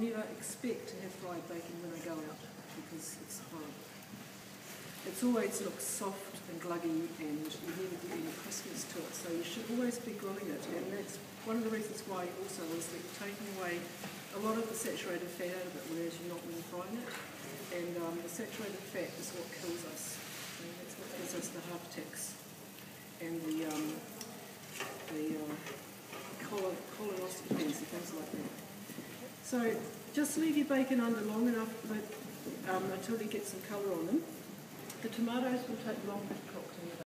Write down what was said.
never expect to have fried bacon when I go out because it's horrible. It's always looks soft and gluggy and you never get any crispness to it. So you should always be grilling it and that's one of the reasons why also is that you're taking away a lot of the saturated fat out of it whereas you're not when you're frying it. And um, the saturated fat is what kills us. And that's what gives us the heart attacks and the um, the uh, colon, colonoscopies and things like that. So just leave your bacon under long enough that, um, until you get some colour on them. The tomatoes will take longer to cook